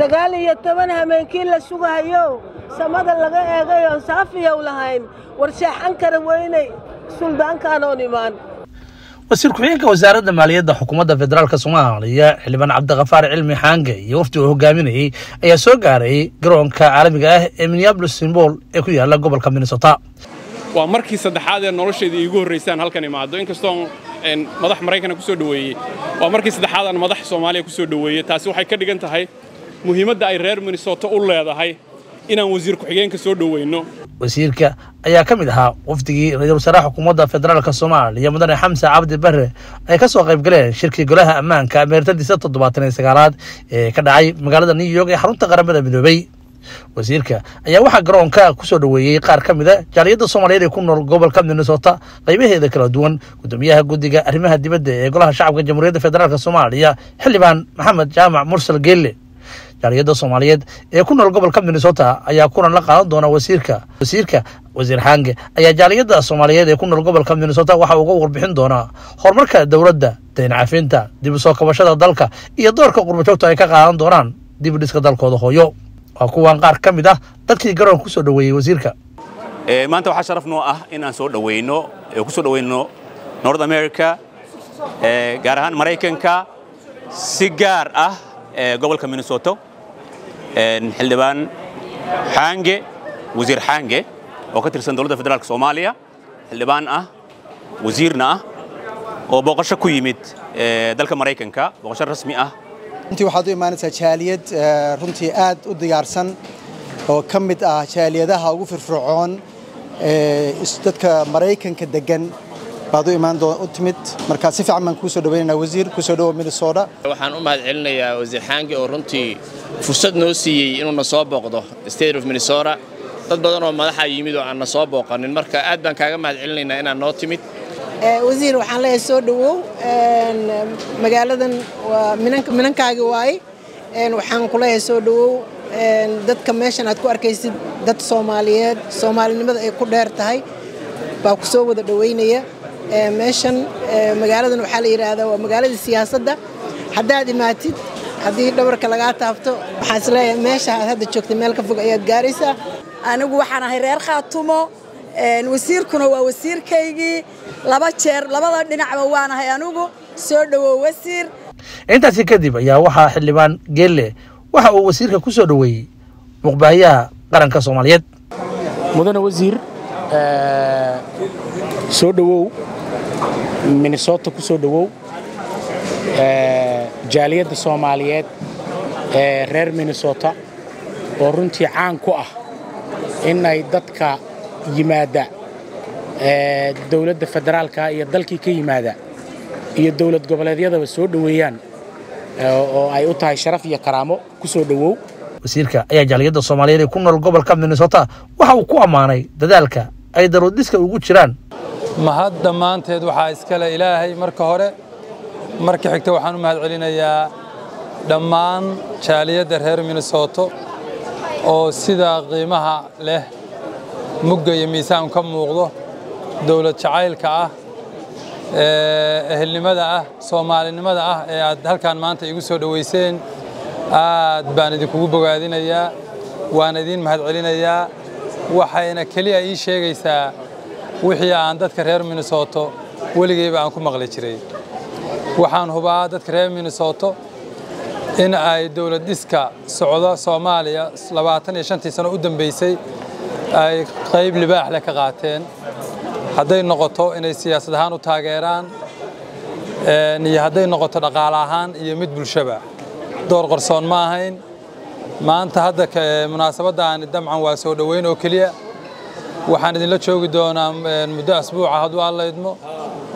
sagaal iyo toban hameenkii la sugahayo samada laga eegayoon saafiyow lahayn war seexan kara weynay suldaankaanoon imaan wasiir ku-xigeenka wasaaradda maaliyadda xukuumadda federaalk soomaaliya xildhibaan cabdikafaar cilmi xaange iyo wafdi uu hogaaminayey ayaa soo gaaray garoonka caalamiga ah ee minneabolis symbol ee ku yaalla gobolka minnesota. Waa markii saddexaad ee noloshayda iigu horraysaan halkan imaado. Inkastoon madax maraykana ku soo dhoweeyey. Waa markii saddexaadaan madax soomaaliya ku soo dhoweeyey. Taasi waxay ka dhigan tahay muhiimadda ay reer minnesota u leedahay inaan wasiir ku-xigeenka soo dhoweyno. Wasiirka ayaa ka mid ahaa wafdigii ra'iisul wasaaraha xukuumadda federaalk soomaaliya mudane xamse cabdi barre ay ka soo qayb galeen shirkii golaha ammaanka meertadiisa toddobaatan iyo sagaalaad ee ka dhacay magaalada new york ee xarunta qaramada midoobey wasiirka ayaa waxaa garoonka ku soo dhoweeyey qaar ka mida jaaliyadda soomaaliyeed ee ku nool gobolka minnesota qaybaheeda kala duwan guddoomiyaha guddiga arrimaha dibadda ee golaha shacabka jamhuuriyadda federaalk soomaaliya xildhibaan maxamed jaamac mursal geelle jaaliyadda soomaaliyeed ee ku nool gobolka minnesota ayaa kulan la qaadan doona wasiirka. Wasiirka wasiir xaange ayaa jaaliyadda soomaaliyeed ee ku nool gobolka minnesota waxa uga warbixin doonaa horumarka dowladda dayn cafinta dib u soo kabashada dalka iyo doorka qurbajoogta ay ka qaadan doonaan dib dhiska dalkooda hooyo. Waa kuwan qaar ka mid ah dadkii garoonka ku soo dhoweeyey wasiirka. Maanta waxaa sharaf noo ah inaan soo dhoweyno ku soo dhoweyno north america gaar ahaan maraykanka si gaar ah gobolka minnesota xildhibaan xaange wasiir xaange oo ka tirsan dowladda federaalk soomaaliya. Xildhibaan ah wasiirna ah oo booqasho ku yimid dalka maraykanka. Booqasho rasmi ah. Runtii waxaad u imaanaysaa jaaliyad runtii aad u diyaarsan oo ka mid ah jaaliyadaha ugu firfircoon dadka maraykanka degan baad u imaan u timid. Marka si fiican baan kuu soo dhawaynaynaa wasiir ku soo dhawo minnesota. Waxaan u mahad celinayaa wasiir xaangi oo runtii fursad noo siiyey inuuna soo booqdo state of minnesota. Dad badan oo madaxa yimid oo aan na soo booqanin. Marka aad baan kaaga mahad celinaynaa inaad noo timid. Wasiir waxaan leeyahay soo dhowow magaaladan waa minankaagi waaye waxaan ku leeyahay soo dhowow dadka meeshan aad ku arkaysid dad soomaaliyeed soomaalinimada ay ku dheer tahay baa ku soo wada dhowaynaya meeshan magaaladan waxaa la yidhaahdaa waa magaaladii siyaasadda. Haddaad imaatid haddii dhabarka lagaa taabto waxaan is leeyahay meesha aad hadda joogtay meel ka fog ayaad gaaraysaa anigu waxaan ahay reer khaatumo wasiirkuna waa wasiirkaygii. Laba jeer labada dhinacba waan ahay anigu. Soo dhowow wasiir. Intaasi kadib ayaa waxaa xildhibaan geelle waxa uu wasiirka ku soo dhoweeyey muqbaahiyaha qaranka soomaaliyeed. Mudane wasiir soo dhowow minnesota ku soo dhowow jaaliyadda soomaaliyeed ee reer minnesota oo runtii caan ku ah in ay dadka yimaadda dowladda federaalka iyo dalkii ka yimaada iyo dowlad goboleedyadaba soo dhoweeyaan oo ay u tahay sharaf iyo karaamo ku soo dhowow. Wasiirka ayaa jaaliyadda soomaaliyeed ee ku nool gobolka minnesota waxa uu ku ammaanay dadaalka ay daruudhiska ugu jiraan. Mahad dhammaanteed waxaa iskale ilaahay marka hore marka xigta waxaan u mahad celinayaa dhammaan jaaliyadda reer minnesoto oo sidaa qiimaha leh mugga iyo miisaan ka muuqdo dowlad jacaylka ah ehelnimada ah soomaalinimada ah ee aad halkaan maanta igu soo dhowayseen aad baan idinkugu bogaadinayaa waan idiin mahad celinayaa waxayna keliya ii sheegaysaa wixii aan dadka reer minnesoto weligeyba aan ku maqli jiray waxaan hubaa dadka reer minnesoto in ay dowlad dhiska socdo soomaaliya labaatan iyo shantii sano u dambaysay ay qayb libaax leh ka qaateen. Hadday noqoto inay siyaasad ahaan u taageeraan iyo hadday noqoto dhaqaale ahaan iyo mid bulshaba. Door qarsoon ma ahayn. Maanta hadda munaasabaddaani damcan waa soo dhoweyn oo keliya. Waxaan idinla joogi doonaa muddo asbuuca hadduu alla idmo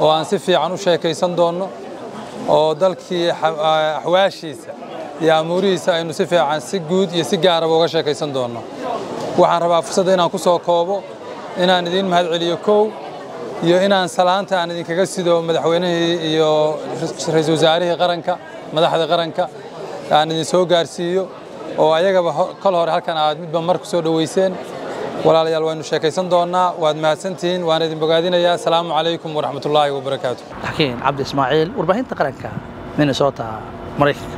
oo aan si fiican u sheekaysan doonno oo dalkii axwaashiisa iyo amuurihiisa aynu si fiican si guud iyo si gaaraba uga sheekaysan doonno. Waxaan rabaa fursadda inaan ku soo koobo inaan idiin mahad celiyo kow iyo inaan salaanta aan idinkaga sido madaxweynihii iyo ra'iisul wasaarihii qaranka madaxda qaranka aan idin soo gaarsiiyo oo ayagaba kol hore halkan aad midba mar ku soo dhoweyseen walaalayaal waynu sheekaysan doonnaa waad mahadsantihiin waan idin bogaadinayaa asalaamu calaykum waraxmatullaahi wabarakaatu xakiin cabdi ismaaciil warbaahinta qaranka minnesota maraykanka